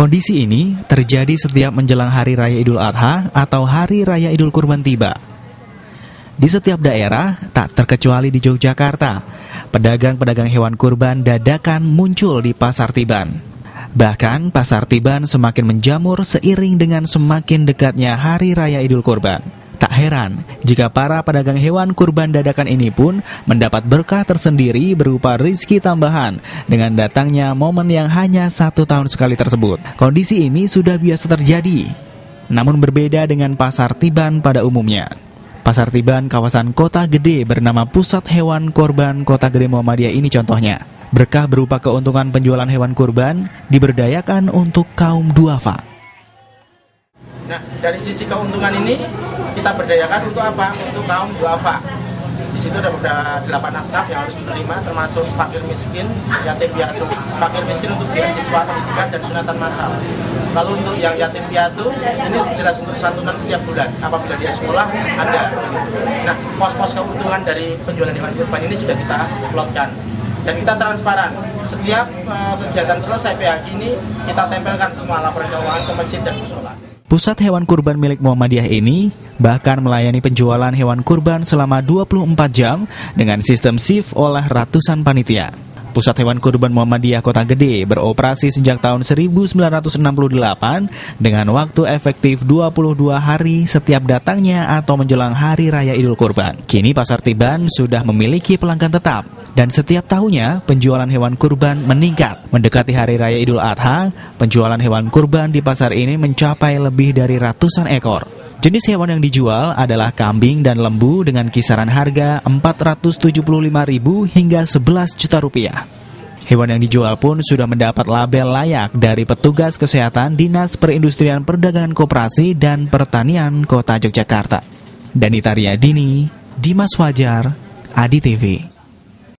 Kondisi ini terjadi setiap menjelang Hari Raya Idul Adha atau Hari Raya Idul Kurban tiba. Di setiap daerah, tak terkecuali di Yogyakarta, pedagang-pedagang hewan kurban dadakan muncul di Pasar Tiban. Bahkan Pasar Tiban semakin menjamur seiring dengan semakin dekatnya Hari Raya Idul Kurban. Tak heran jika para pedagang hewan kurban dadakan ini pun mendapat berkah tersendiri berupa rizki tambahan dengan datangnya momen yang hanya satu tahun sekali tersebut. Kondisi ini sudah biasa terjadi, namun berbeda dengan pasar tiban pada umumnya. Pasar Tiban kawasan Kota Gede bernama Pusat Hewan Korban Kota Gede Muhammadiyah ini contohnya. Berkah berupa keuntungan penjualan hewan kurban diberdayakan untuk kaum duafa. Nah, dari sisi keuntungan ini kita berdayakan untuk apa? Untuk kaum duafa. Di situ ada delapan asraf yang harus menerima, termasuk fakir miskin, yatim piatu. Fakir miskin untuk beasiswa pendidikan dan sunatan massal. Lalu untuk yang yatim piatu, ini jelas untuk santunan setiap bulan. Apabila dia sekolah, ada. Nah, pos-pos keuntungan dari penjualan hewan kurban ini sudah kita plotkan. Dan kita transparan. Setiap uh, kegiatan selesai PHK ini, kita tempelkan semua laporan keuangan ke masjid dan musola. Pusat hewan kurban milik Muhammadiyah ini bahkan melayani penjualan hewan kurban selama 24 jam dengan sistem shift oleh ratusan panitia. Pusat Hewan Kurban Muhammadiyah Kota Gede beroperasi sejak tahun 1968 dengan waktu efektif 22 hari setiap datangnya atau menjelang Hari Raya Idul Kurban. Kini Pasar Tiban sudah memiliki pelanggan tetap dan setiap tahunnya penjualan hewan kurban meningkat. Mendekati Hari Raya Idul Adha, penjualan hewan kurban di pasar ini mencapai lebih dari ratusan ekor. Jenis hewan yang dijual adalah kambing dan lembu dengan kisaran harga 475.000 hingga 11 juta rupiah. Hewan yang dijual pun sudah mendapat label layak dari petugas kesehatan Dinas Perindustrian Perdagangan Koperasi dan Pertanian Kota Yogyakarta. Danita Dini, Dimas Wajar, Adi TV.